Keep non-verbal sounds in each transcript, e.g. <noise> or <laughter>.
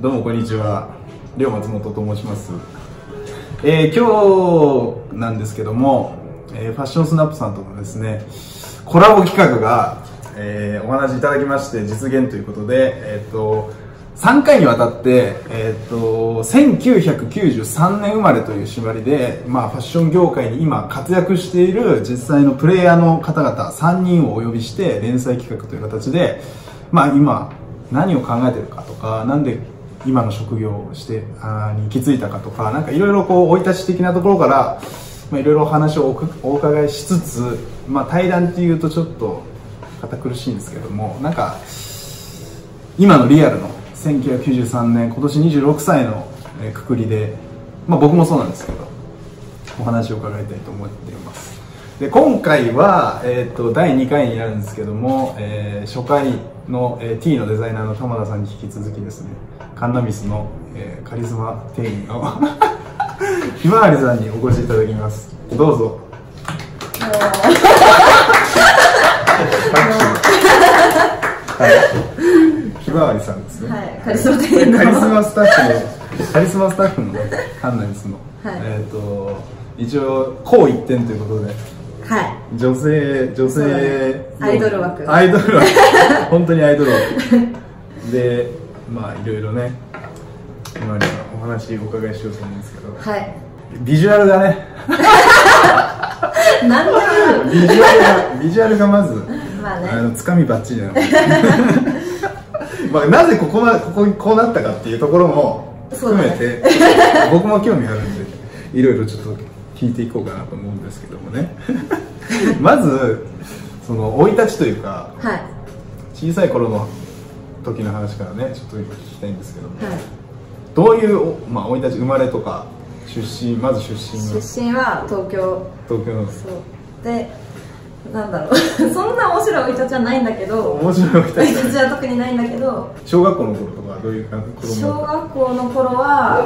どうもこんにちは。両松本と申します、えー今日なんですけども、えーファッションスナップさんとのですねコラボ企画が、えーお話いただきまして実現ということでえっ、と3回にわたって、えっと1993年生まれという縛りで、まあ、ファッション業界に今活躍している実際のプレイヤーの方々3人をお呼びして連載企画という形で、まあ、今何を考えてるかとかなんで今の職業をしてあに行き着いたかとかなんかいろいろこう生い立ち的なところからいろいろお話をお伺いしつつ、まあ、対談っていうとちょっと堅苦しいんですけどもなんか今のリアルの1993年今年26歳のくくりで、まあ、僕もそうなんですけどお話を伺いたいと思っています。で今回は、えー、と第2回になるんですけども、えー初回の、えー T のデザイナーの玉田さんに引き続きですねカンナミスの、えーカリスマ店員の <laughs> ひまわりさんにお越しいただきます。どうぞ。はい。ひまわりさんですねはい、カリスマ店員のカリスマスタッフのカリスマスタッフのカンナミスの、はい。えっ、と一応こう一点ということではい。女性女性。ね。アイドル枠。アイドル枠。<laughs> 本当にアイドル枠。でまあいろいろね。今にお話お伺いしようと思うんですけど。はい。ビジュアルがね。<laughs> なんでビジュアルがビジュアルがまずまあね。あのつかみばっちりなの。まあなぜここまここにこうなったかっていうところも含めて、僕も興味あるんでいろいろちょっと聞いていこうかなと思うんですけどもね。<laughs> まずその生い立ちというかはい。小さい頃の時の話からねちょっと聞きたいんですけども、はい。どういうお、まあ、生い立ち生まれとか出身まず出身の出身は東京。東京の。そう。でなんだろう。<laughs> そんな面白い生い立ちはないんだけど。面白い。生い立ちは特にないんだけど。小学校の頃とか？どういう感じ？子小学校の頃は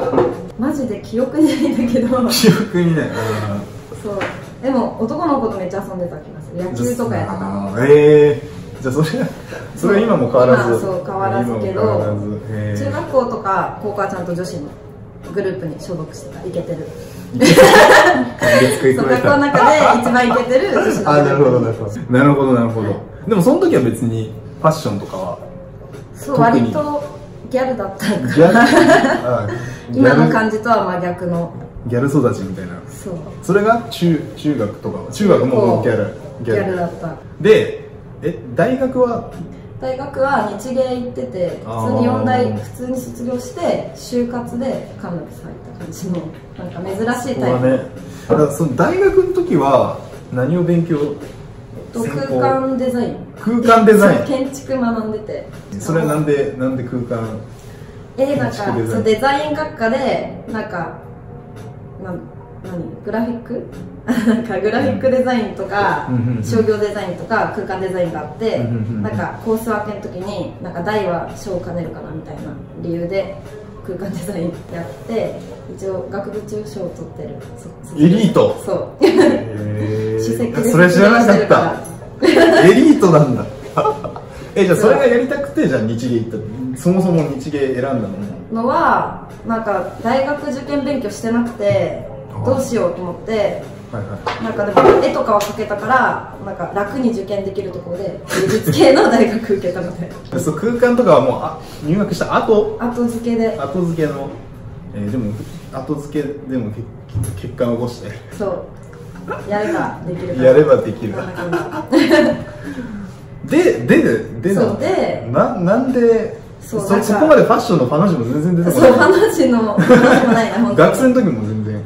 マジで記憶にないんだけど。た記憶にない。あそう。でも男の子とめっちゃ遊んでた気がする。野球とかやってたあーええじゃあそれそれは今も変わらず。今そう変わらずけど中学校とか高校はちゃんと女子のグループに所属してた。イケてる。月そう学校の中で一番イケてる女子のあなるほどなるほど。なるほど。なるほど。でもその時は別にファッションとかは？プそう割とギャルだったギャル？あ <laughs> 今の感じじとは真逆の。ギャル育ちみたいな。そう。それが中中学とかは？中学もギャル？ギャル。だった。でえ大学は？大学は日芸行ってて普通に4大普通に卒業して就活でカンナビス入った感じのなんか珍しいタイプ、ねだからその大学の時は何を勉強と空間デザイン。空間デザイン。建築学んでて。それはなんでなんで空間えなんか建築デザイン？そうデザイン学科でなんかなん何？グラフィック？<laughs> なんかグラフィックデザインとか商業デザインとか空間デザインがあってなんかコース分けの時になんか大は小を兼ねるかなみたいな理由で空間デザインやって一応学部中賞を取ってる。エリート？そう。それ知らなかった。エリートなんだ。<laughs> えじゃあそれがやりたくてじゃあ日芸行ったそもそも日芸選んだの？ものはなんか大学受験勉強してなくてどうしようと思ってなんかでも絵とかは描けたからなんか楽に受験できるところで芸術系の大学受けたのででそう空間とかはもうあ入学した後？後付けで。後付けの、えーでも後付けでも結結果を起こして。そう。やればできるやればできる。<laughs> ででででそうなんで。ななんでそうそこまでファッションの話も全然出てじそうこない。話の話もないな本当に。学生の時も全然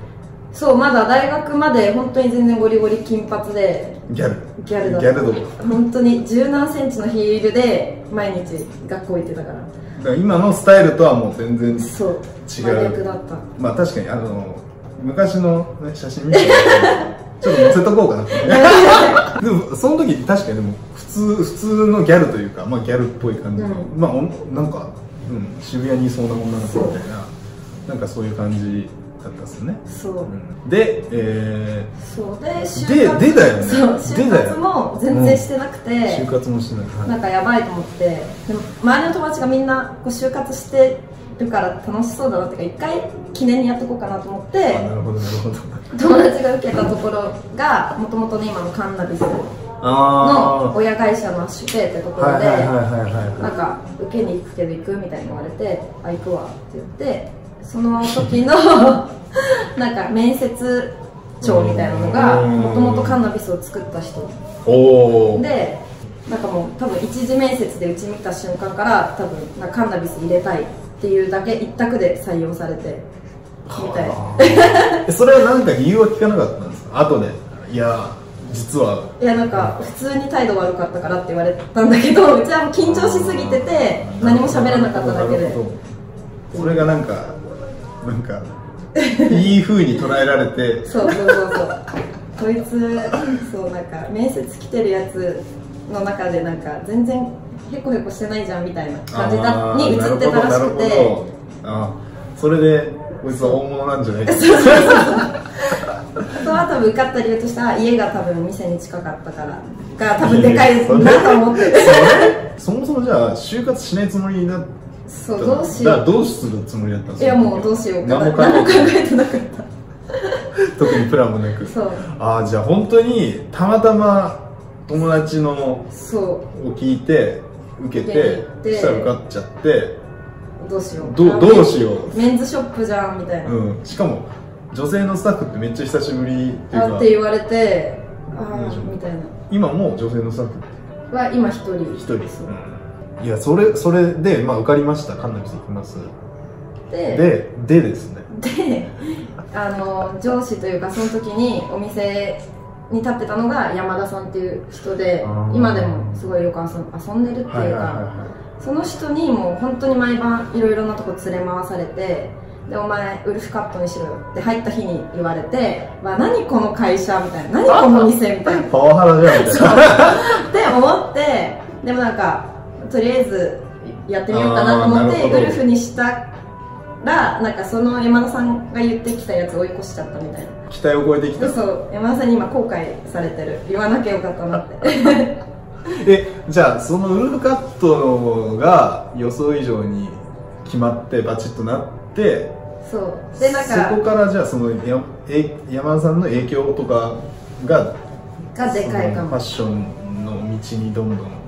そうまだ大学まで本当に全然ゴリゴリ金髪でギャル。ギャルだギャル度だ本当に十何センチのヒールで毎日学校行ってたから。から今のスタイルとはもう全然違う。真逆だった。まあ確かにあの昔の、ね、写真見て <laughs> ちょっと載せとこうかな <laughs> でもその時確かにでも普通普通のギャルというか、まあ、ギャルっぽい感じの、うん。まあおなんか、うん、渋谷にいそうな女の子みたいななんかそういう感じだったっすよね、そう、うんで、えそう。で就活ででだよね。そう就活も全然してなくて、ー、就活もしてない、なんかやばいと思って。でも周りの友達がみんなこう就活してるから楽しそうだなっていうか一回記念にやっとこうかなと思ってあなるほどなるほど。友達が受けたところがもともとね今のカンナビスのあ親会社のシュペーってところでなんか受けに行くけど行くみたいに言われて「あ行くわ」って言ってその時の <laughs> なんか面接長みたいなのがうん。もともとカンナビスを作った人。でなんかもう多分一次面接でうち見た瞬間から多分なカンナビス入れたいっていうだけ一択で採用されてみたいえそれは何か理由は聞かなかったんですか？後で。いや実は。いやなんか普通に態度悪かったからって言われたんだけどうちはもう緊張しすぎてて何も喋れなかっただけで。それがなんかなんかいい風に捉えられて。そうそうそうそう。こいつそうなんか面接来てるやつの中でなんか全然へこへこしてないじゃんみたいな感じだに映ってたらしくて。あそれでこいつは大物なんじゃないか。あとは多分受かった理由としては家が多分店に近かったからが多分でかいなと思って。るそもそもじゃあ就活しないつもりだったそうどうしだからよどうするつもりだったんですういやもうどうしよう何も考えてなかっ特にプランもなく。たそう。ああじゃあ本当にたまたま友達のをそう。聞いて受けてそしたら受かっちゃってどうしよう。どうどうしよう。メンズショップじゃんみたいな、うん、しかも女性のスタッフってめっちゃ久しぶりっていうあかって言われてああうん。みたいな。今も女性のスタッフは今一人。一人そういやそれそれで、まあ、受かりました。カンナビス行きます。でででですね。であの上司というかその時にお店に立ってたのが山田さんっていう人で今でもすごいよく遊んでるっていうか、その人にもう本当に毎晩いろいろなとこ連れ回されてでお前ウルフカットにしろよって入った日に言われてわ何この会社みたいな。何この店みたいな。パワハラじゃんみたいな。って思ってでもなんかとりあえずやってみようかなと思ってあーなるほど。ウルフにしたらなんかその山田さんが言ってきたやつ追い越しちゃったみたいな。期待を超えてきた。そう山田さんに今後悔されてる。言わなきゃよかったなって。<laughs> えじゃあそのウルフカットが予想以上に決まってバチッとなってそう。でなんそこかからじゃあそのやえ山田さんの影響とかががでかいかも。ファッションの道にどんどん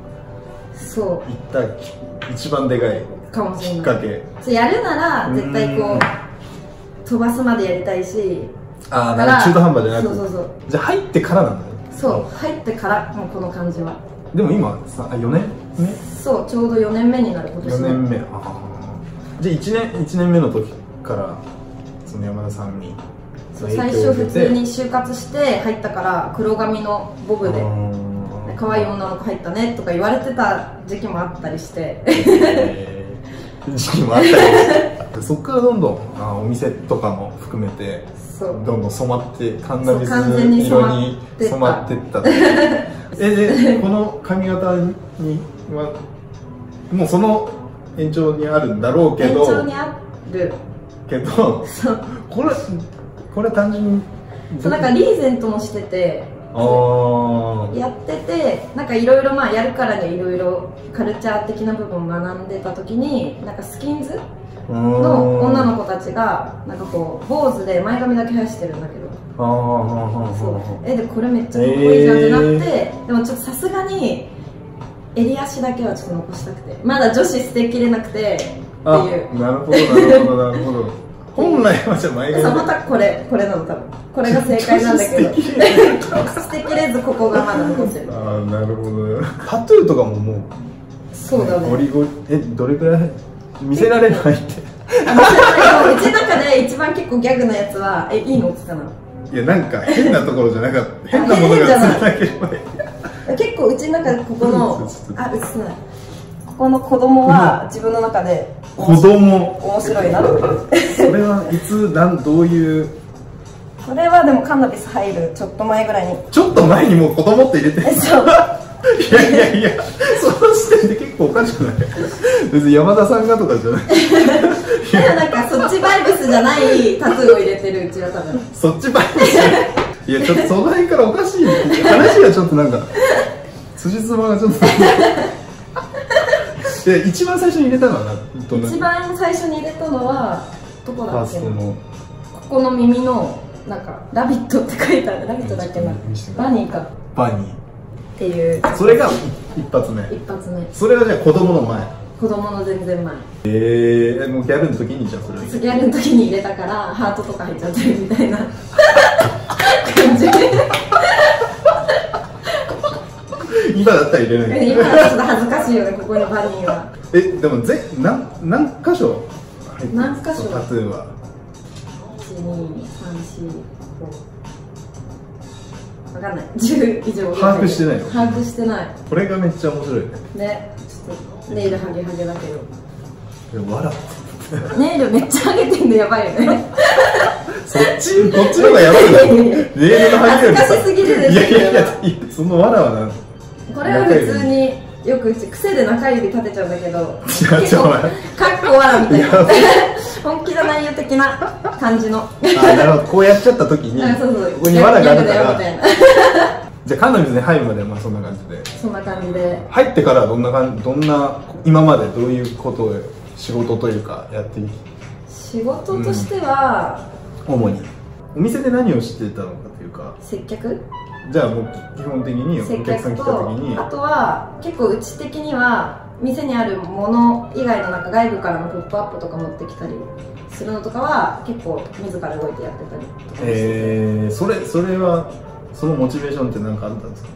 そ行ったき一番でかいうかもしれない。きっかけ。そうやるなら絶対こう飛ばすまでやりたいし。あだから中途半端じゃなく。そうそうそう。じゃあ入ってからなんだね。そう入ってからもうこの感じは。でも今さ4年？目そうちょうど4年目になる今年。4の年目。ああじゃあ1年一年目の時からその山田さんにそう最初普通に就活して入ったから黒髪のボブで可愛い女の子入ったねとか言われてた時期もあったりして。えー。時期もあったりして。<laughs> そっからどんどんあお店とかも含めてどんどん染まってカンナビスそう完全に染色まっにてったってえでこの髪型にはもうその延長にあるんだろうけ延ど長にある。けどこれこれ単純にそうなんかリーゼントもしててやっててなんかいろいろまあやるからにはいろいろカルチャー的な部分を学んでた時になんかスキンズの女の子たちがなんかこう坊主で前髪だけ生やしてるんだけど。そう。えでこれめっちゃかっこいいじゃんって。なって、でもちょっとさすがに襟足だけはちょっと残したくて。まだ女子捨てきれなくてってあいう。なるほどなるほどなるほど <laughs> 本来はじゃあ前そうま髪たこれこれなの多分。これが正解なんだけど。捨てきれ捨てきれずここがまだ残ってる。ああなるほどタトゥーとかももうそうだね。ゴリゴリえどれくらい？見せられないってあうちの中で一番結構ギャグなやつはえいいのって言ったいやなんか変なところじゃなかった。変なものが映らなければいいの結構うちの中でここの <laughs> あ映せない。ここの子供は自分の中で子供。面白いなそれはいつなんどういう？これはでもカンナビス入るちょっと前ぐらいに。ちょっと前にもう子供って入れてそう。いやいやいやその時点で結構おかしくない？別に山田さんがとかじゃない。でもなんかそっちバイブスじゃないタトゥーを入れてるうちは多分。そっちばっかりいやちょっとその辺からおかしい。話がちょっとなんか辻褄がちょっとや一番最初に入れたのはなどんな？一番最初に入れたのはどこフだっけな？ここの耳のなんか「ラビット!」って書いてある「ラビット!」だっけな？バニーか。っバニていう。ーそれが一発目。一発目。それはじゃあ子供の前。子供の全然前。ええもうギャルの時にじゃあそれギャルの時に入れたからハートとか入っちゃってるみたいな <laughs> 感じ今だったら入れない今はちょっと恥ずかしいよねここにバニーは。えでもぜ何何箇所？何箇所？タトゥーは。12345分かんない。10以上。把握してないの？把握してない。これがめっちゃ面白い。ねねちょっとネイルハゲハゲだけど。でも笑ネイルめっちゃハゲてんのやばいよね。そっち？こっちの方がやばいよ。レールの入ってる恥ずかしすぎるでしょいやいやいやその笑はなこれは普通によく癖で中指立てちゃうんだけど結構かっこわらみたいな。本気の内容的な感じの。あなるほど。こうやっちゃった時にここに藁があるから。<laughs> じゃあカンナビスに入るまではまあそんな感じで。そんな感じで。入ってからどんな感じどんな今までどういうことを仕事というかやってい仕事としては、主に。お店で何をしてたのかというか。接客？じゃあもう基本的に接お客さん来た時に。あとは結構うち的には店にあるもの以外のなんか外部からのポップアップとか持ってきたりするのとかは結構自ら動いてやってたりとかしてて。えー、それそれはそのモチベーションって何かあったんですか？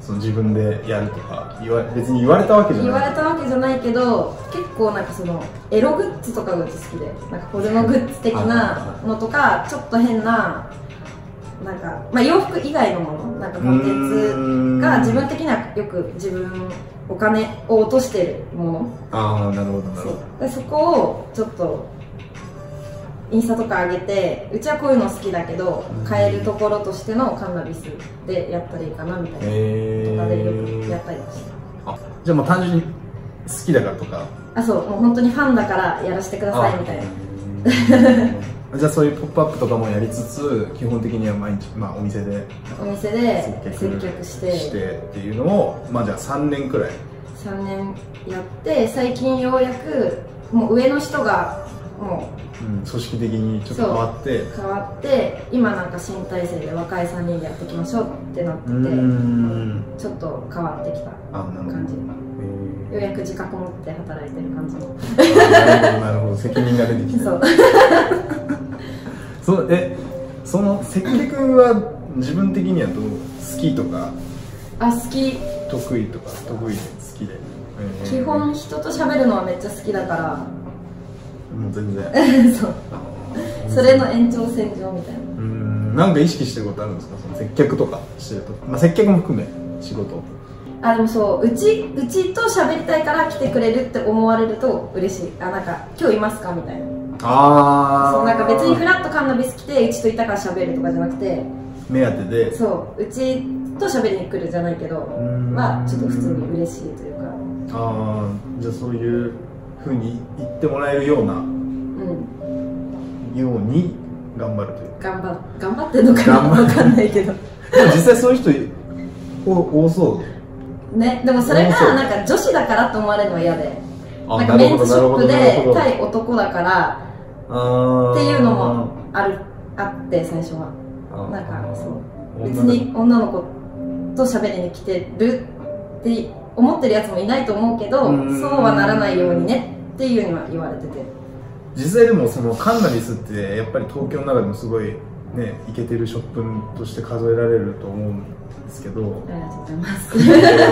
その自分でやるとか言わ別に言われたわけじゃ言ない。われたわけじゃないけど結構なんかそのエログッズとかがうち好きで。なんかポルノグッズ的なのとかちょっと変ななんか、まあ、洋服以外のものなんかコンテンツが自分的にはよく自分お金を落としてるもの。ああなるほどなるほど。そこをちょっとインスタとか上げてうちはこういうの好きだけどうん。買えるところとしてのカンナビスでやったらいいかなみたいなえとかでよくーやったりはして。あじゃあもう単純に好きだからとか。あそう。もう本当にファンだからやらせてくださいみたいな。なじゃあそういうポップアップとかもやりつつ基本的には毎日、まあ、お店でお店で接接客客して。してっていうのをまあじゃあ3年くらい。3年やって最近ようやくもう上の人がもうん、組織的にちょっと変わって。う変わって今なんか新体制で若い3人でやっていきましょうってなっててちょっと変わってきた感じ。えようやく自覚持って働いてる感じ。のーなるほどなるほど。責任が出てきて。<laughs> そうそうえその接客は自分的にはどう？好きとか？あ好き。得意とか？得意で好きで、えー。基本人と喋るのはめっちゃ好きだから。もう全然。<laughs> そう。それの延長線上みたいな。うんなんか意識してることあるんですか？その接客とかしてると。まあ接客も含め仕事。あでもそう。うちうちと喋りたいから来てくれるって思われると嬉しい。あなんか今日いますか？みたいなあそうなんか別にフラットカンナビス来てうちといたから喋るとかじゃなくて目当てで。そううちと喋りに来るじゃないけどん。はちょっと普通に嬉しいというか。ああじゃあそういうふうに言ってもらえるようなうん。ように頑張るという。頑張頑張ってんのかな？頑張わかんないけど。<laughs> でも実際そういう人お多そう。ねでもそれがなんか女子だからって思われるのは嫌で。あなんかメンズショップで対男だからあっていうのもあるあって最初は。なんかそう。別に女の子と喋りに来てるって思ってるやつもいないと思うけどうん。そうはならないようにねっていうには言われてて。実際でもそのカンナビスってやっぱり東京の中でもすごいねイケてるショップとして数えられると思う。んですけど。ありがとうございます。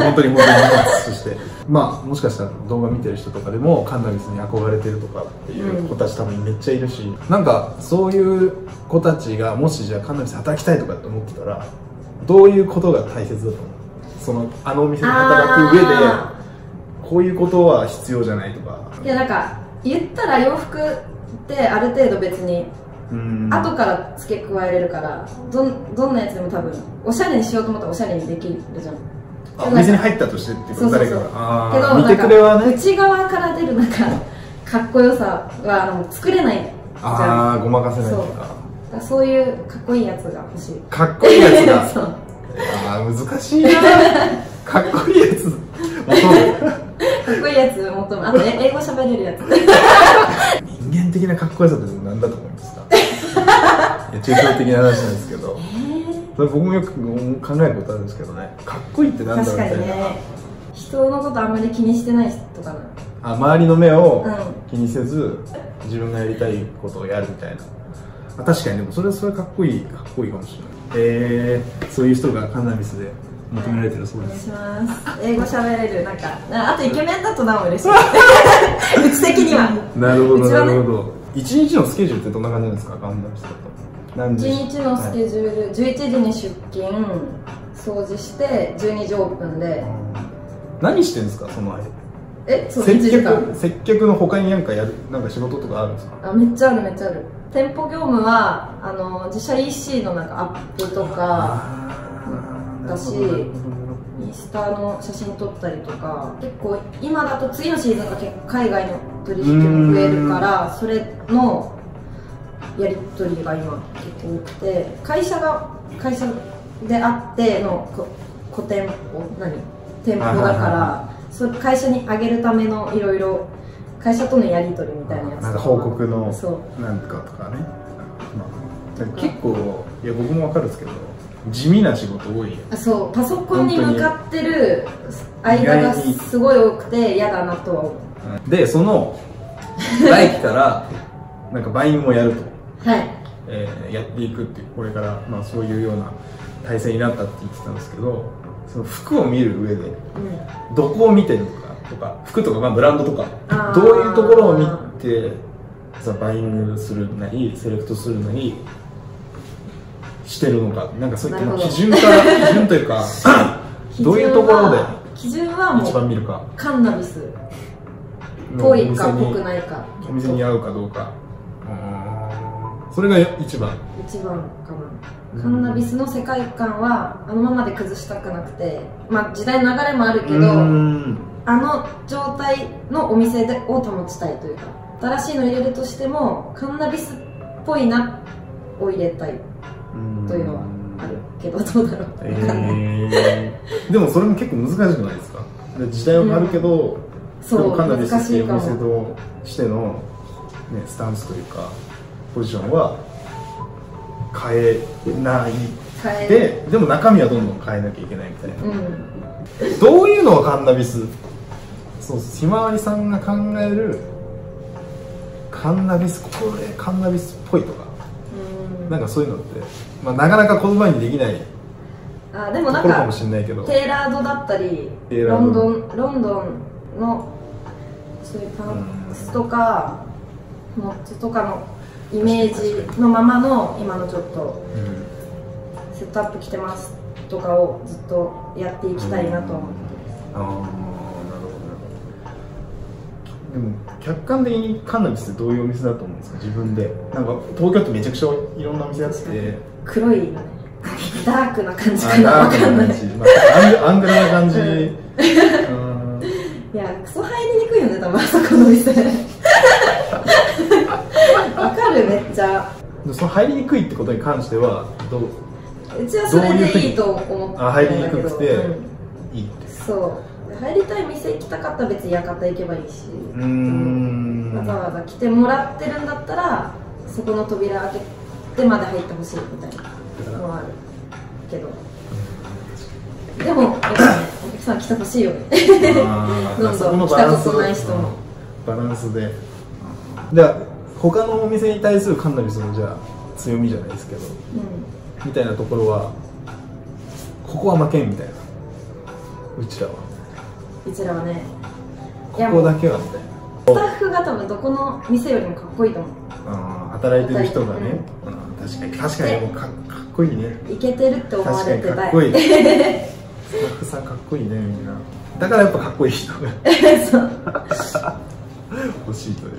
本当に本当にそして。まあもしかしたら動画見てる人とかでもカンナビスに憧れてるとかっていう子たち多分めっちゃいるし、なんかそういう子たちがもしじゃあカンナビスで働きたいとかって思ってたらどういうことが大切だと思う？そのあのお店で働く上であこういうことは必要じゃないとか。ーいやなんか言ったら洋服ってある程度別にうん後から付け加えれるからどんどんなやつでも多分おしゃれにしようと思ったらおしゃれにできるじゃん。あお店に入ったとしてっていうこと？そうそうそう。誰かが。あけどー見てくれはね。内側から出るなんかかっこよさはあの作れないじゃん。ああごまかせないとそう。かだからそういうかっこいいやつが欲しい。かっこいいやつが？<laughs> そう。ああ難しいな。<laughs> かっこいいやつ。<laughs> かっこいいやつ求求めあとえ英語喋れるやつ。人間的なかっこよさって何だと思います抽象的な話なんですけど。それ僕もよく考えることあるんですけどね。かっこいいってなんだろう確みたいな、かにね。人のことあんまり気にしてない人かな。あ周りの目をうん。気にせず、自分がやりたいことをやるみたいな。あ確かに。でもそれそれかっこいいかっこいいかもしれない。えー、そういう人がカンナビスで求められてるそうです。お願いします。英語喋れる。なんかなあとイケメンだとなお嬉しい。<laughs> うち的には。なるほどなるほど。一日のスケジュールってどんな感じなんですか？カンナビスだと1日のスケジュール、11時に出勤掃除して12時オープンで。何してんですかその間？えそう1接客接客の他になんかやるなんか仕事とかあるんですか？あめっちゃあるめっちゃある。店舗業務はあの自社 EC のなんかアップとかだしインスタの写真撮ったりとか結構今だと次のシーズンが結構海外の取引も増えるからそれのやり取りが今結構多くて会社が会社であってのこ個店舗何？店舗だからそれ会社にあげるためのいろいろ会社とのやり取りみたいなやつとか。報告のそう。なんかとかね、まあ、結構いや僕もわかるんですけど地味な仕事多いよ。あそう。パソコンに向かってる間がすごい多くて嫌だなとは思う。でその来期からなんかバインもやると、はいえーやっていくっていうこれから、まあ、そういうような体制になったって言ってたんですけどその服を見る上でうん。どこを見てるのかとか服とか、まあ、ブランドとかどういうところを見てさバイングするなりセレクトするなりしてるのかなんかそういった基準から <laughs> 基準というかどういうところで基準はも一番う見るか。カンナビス。っのぽいかないか。お店に合うかどうかそれが一番。一番かな。カンナビスの世界観はあのままで崩したくなくてまあ時代の流れもあるけどあの状態のお店でを保ちたいというか新しいの入れるとしてもカンナビスっぽいなを入れたいというのはあるけどどうだろう。えー、でもそれも結構難しくないですか？で時代は変わるけど、そうでもカンナビス難っていうお店としての、ね、スタンスというかポジションは変えない。変えででも中身はどんどん変えなきゃいけないみたいな、うん。どういうのがカンナビス？そうひまわりさんが考えるカンナビスこれカンナビスっぽいとか。うん。なんかそういうのって、まあ、なかなか言葉にできないあでもなんかかもしれないけど。テーラードだったりロンドンロンドンのそういうパンツとかモッツとかのイメージのままの今のちょっとうん。セットアップ着てますとかをずっとやっていきたいなとは思ってああなるほどなるほど。でも客観的にカンナビスってどういうお店だと思うんですか？自分で。なんか東京ってめちゃくちゃいろんなお店あって。黒いダークな感じかあなわダークな感じ、<laughs> まあ、アングアングラな感じ。うん。うん。いやクソ入りにくいよね多分あそこの店。わかるめっちゃ。でその入りにくいってことに関してはどう？うちはそれでいいと思ってあ入りにくくて。うん。いいってそう。入りたい店行きたかったら別に館行けばいいし。うーん。わざわざ来てもらってるんだったらそこの扉開けてまで入ってほしいみたいな。のはあるけど。でもお客さん来てほしいよね。<laughs> どんどん。来たことない人も。うん。バランスで。じゃあ他のお店に対するカンナビスのじゃあ強みじゃないですけどうみたいなところはここは負けんみたいな。うちらは。んうちらはね。いここだけはみたいな。スタッフが多分どこの店よりもかっこいいと思う。あー働いてる人がね、うん確かに。確かにもうかかっこいいね。いけてるって思われてた。いにかっこいい。<laughs> スタッフさんかっこいいねみんな。だからやっぱかっこいい人が <laughs> 欲しいという。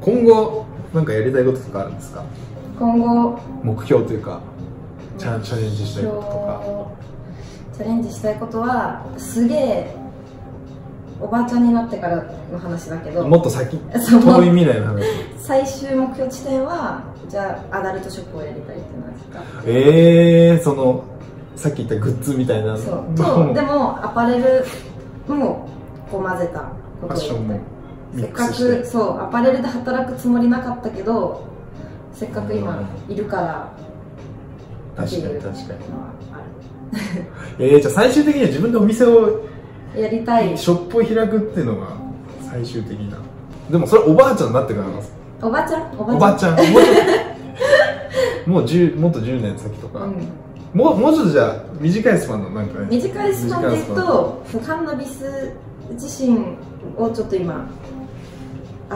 今後なんかやりたいこととかあるんですか？今後。目標というかチャチャレンジしたいこととか。チャレンジしたいことはすげえおばあちゃんになってからの話だけど。もっと先？遠い未来の話？最終目標地点はじゃあアダルトショップをやりたいっていうのですかええー、そのさっき言ったグッズみたいなの？そう。とでもアパレルもこう混ぜたことをファッションもせっかくそうアパレルで働くつもりなかったけどせっかく今いるから。確かに確かに。<laughs> えー、じゃあ最終的には自分でお店をやりたい。ショップを開くっていうのが最終的な。でもそれおばあちゃんになってからなんです。おばちゃん？おばちゃん？<laughs> もう10もっと10年先とか、うん、もうもうちょっとじゃあ短いスパンのなんか、ね、短いスパンで言うとカン。ナビス自身をちょっと今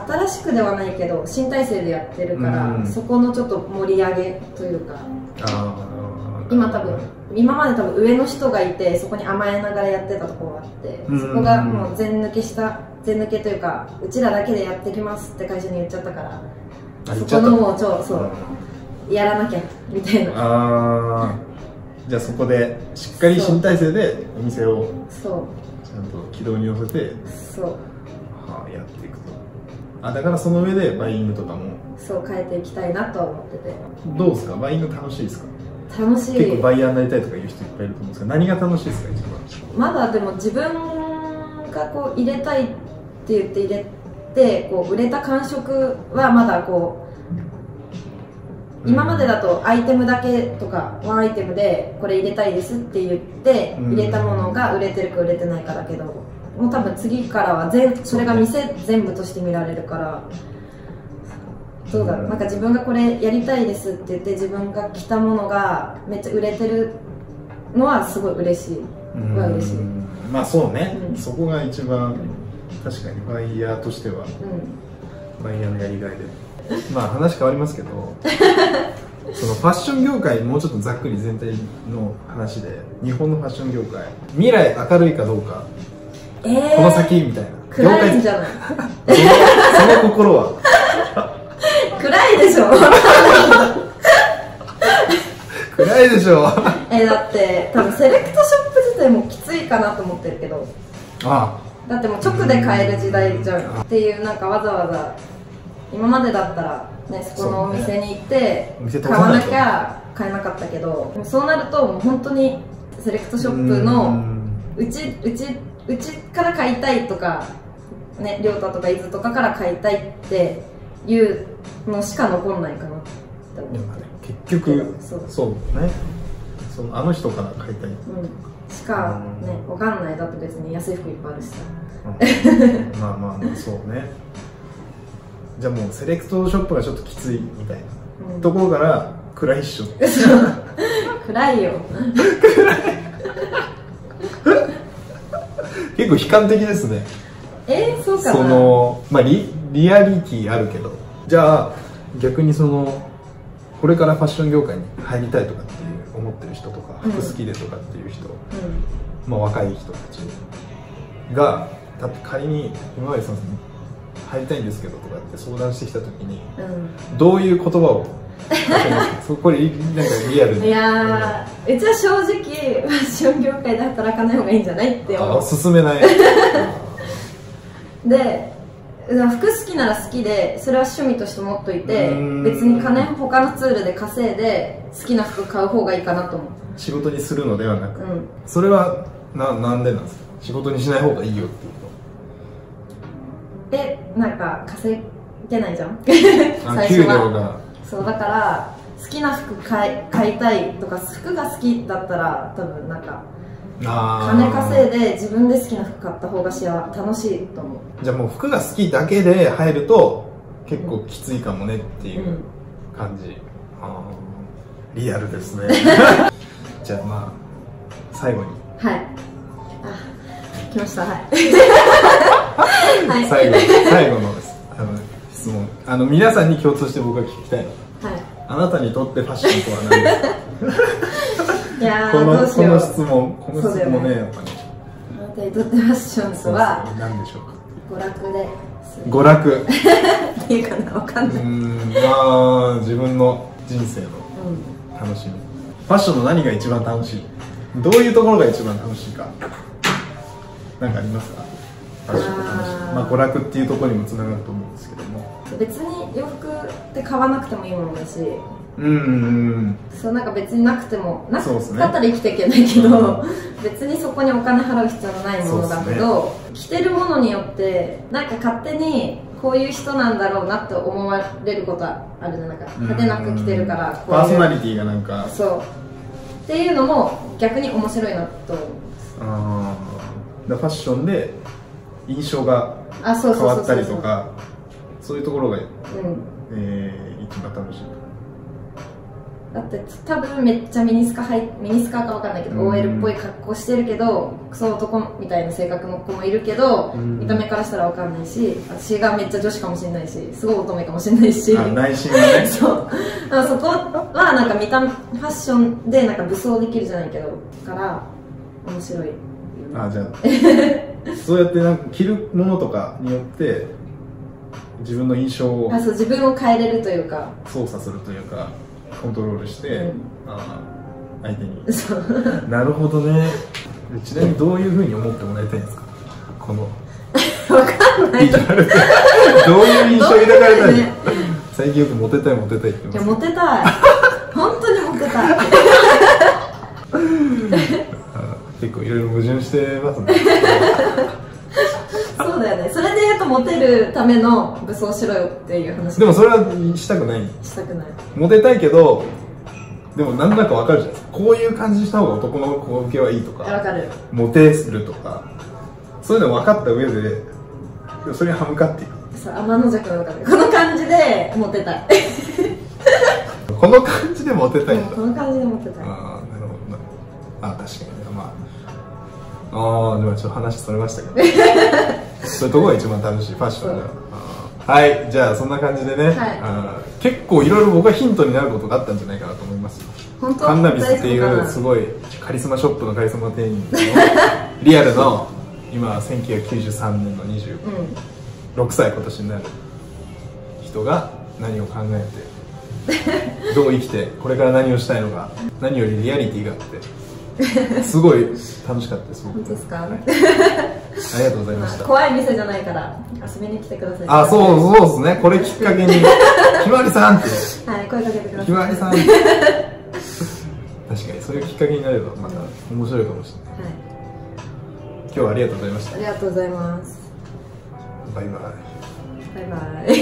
新しくではないけど新体制でやってるから、うん、そこのちょっと盛り上げというか。今多分今まで多分上の人がいてそこに甘えながらやってたところがあってそこがもう全抜けした全抜けというかうちらだけでやってきますって会社に言っちゃったからそこのもう超そうやらなきゃみたいな。じゃあそこでしっかり新体制でお店をちゃんと軌道に乗せてそうあだからその上でバイイングとかも。そう変えていきたいなとは思ってて。どうですか？バイイング楽しいですか？楽しい。結構バイヤーになりたいとかいう人いっぱいいると思うんですけど何が楽しいですか？一番。まだでも自分がこう入れたいって言って入れてこう売れた感触はまだこう今までだとアイテムだけとかワンアイテムでこれ入れたいですって言って入れたものが売れてるか売れてないかだけどもう多分次からは全それが店全部として見られるからどうだろう。なんか自分がこれやりたいですって言って自分が着たものがめっちゃ売れてるのはすごい嬉しい。は嬉しい。まあそうね、うん、そこが一番確かにバイヤーとしては、うん、バイヤーのやりがいで。まあ話変わりますけど <laughs> そのファッション業界もうちょっとざっくり全体の話で日本のファッション業界未来明るいかどうか、えー、この先みたいな。暗いんじゃない？その心は。<laughs> 暗いでしょ。暗いでしょ。えだって多分セレクトショップ自体もきついかなと思ってるけど。ああ。だってもう直で買える時代じゃん。っていうなんかわざわざ今までだったらねそこのお店に行って買わなきゃ買えなかったけどそうなるともう本当にセレクトショップのうちうちうちから買いたいとかね亮太とか伊豆とかから買いたいっていうのしか残んないかなって思う、ね、結局そう。ね。そのあの人から買いたい、うん、しかね分かんない。だって別に安い服いっぱいあるしさ、うん、まあまあまあそうね。じゃあもうセレクトショップがちょっときついみたいな、うん、ところから暗いっしょ。<laughs> 暗いよ。暗 <laughs> い結構悲観的ですね。えー、そうか。なそのまあリリアリティあるけど。じゃあ逆にそのこれからファッション業界に入りたいとかっていう思ってる人とか、服好きでとかっていう人、うん、まあ、若い人たちがだって仮に今までその入りたいんですけどとかって相談してきた時に、うん、どういう言葉を？<laughs> そこれなんかリアルいやうちは正直ファッション業界で働かない方がいいんじゃないって思う。あ進めない。で服好きなら好きでそれは趣味として持っといて別に金他のツールで稼いで好きな服買う方がいいかなと思う。仕事にするのではなく、うん、それはななんでなんですか？仕事にしない方がいいよっていうとえなんか稼げないじゃん。<laughs> 最初は。そうだから好きな服買い買いたいとか服が好きだったら多分なんか金稼いで自分で好きな服買った方が幸楽しいと思う。じゃあもう服が好きだけで入ると結構きついかもねっていう感じ、うん、あリアルですね。<laughs> じゃあまあ最後に。はい。あ来ました。はい <laughs> はい、最後最後のあの質問。あの皆さんに共通して僕が聞きたいのはい、あなたにとってファッションとは何ですか？い。やこのこの質問この質問ねやっぱり。あなたにとってファッションとは何でしょうか？娯楽で娯楽。っ <laughs> ていうかなわかんない。うん。まあ自分の人生の楽しみ、うん、ファッションの何が一番楽しい？どういうところが一番楽しいか？何かありますか？楽しいまあ娯楽っていうところにもつながると思うんですけども。別に洋服って買わなくてもいいものだし。うんそうなんか別になくてもなかったら生きていけないけど、ね、別にそこにお金払う必要のないものだけど、着てるものによってなんか勝手にこういう人なんだろうなって思われることはあるじゃん。なんか派手な服着てるからパーソナリティがなんか。そう。っていうのも逆に面白いなと思うあー。だからファッションで印象があそう変わったりとかそういうところが、うん。えー、一番楽しい。だって多分めっちゃミニスカはいミニスカかわかんないけど、うん。OL っぽい格好してるけどクソ男みたいな性格の子もいるけど、うん。見た目からしたらわかんないし私がめっちゃ女子かもしれないしすごい乙女かもしれないし。あ内心がね。<laughs> そう。そこはなんか見た目ファッションでなんか武装できるじゃないけどだから面白いあじゃあ。<laughs> そうやってなんか着るものとかによって自分の印象をあそう自分を変えれるというか。操作するというかコントロールして、うん。あー相手に。そう。<laughs> なるほどね。ちなみにどういうふうに思ってもらいたいんですか？この。<laughs> わかんない。どういう印象を抱かれたいね。最近よくモテたいモテたいってい言ってます。やモテたい。本当にモテたい。あ結構いろいろ矛盾してますね。<laughs> そうだよね。それで言うとモテるための武装しろよっていう話。でもそれはしたくない。したくない。モテたいけどでも何だか分かるじゃないですかこういう感じした方が男の子受けはいいとかわかる。モテするとかそういうの分かった上でそれに歯向かっていく。そう天の弱なのかねこの感じでモテたい。<laughs> この感じでモテたいんだ、この感じでモテたい。ああなるほどな。あ確かにねまあああでもちょっと話それましたけど。<laughs> そういうところが一番楽しい？ファッションだそう。あーはいじゃあそんな感じでね、はい。あー結構いろいろ僕はヒントになることがあったんじゃないかなと思いますよ。本当？カンナビスっていうすごいカリスマショップのカリスマ店員の <laughs> リアルの今1993年の26うん歳今年になる。人が何を考えてどう生きてこれから何をしたいのか何よりリアリティがあって <laughs> すごい楽しかったです僕。本当ですか、はい。<laughs> ありがとうございました。怖い店じゃないから遊びに来てください。あそうそうですね。これきっかけに「<laughs> ひまわりさん」って。はい声かけてください。ひまわりさん。確かにそれがきっかけになればまた面白いかもしれない。はい。今日はありがとうございました。ありがとうございます。バイバイ。バイバイ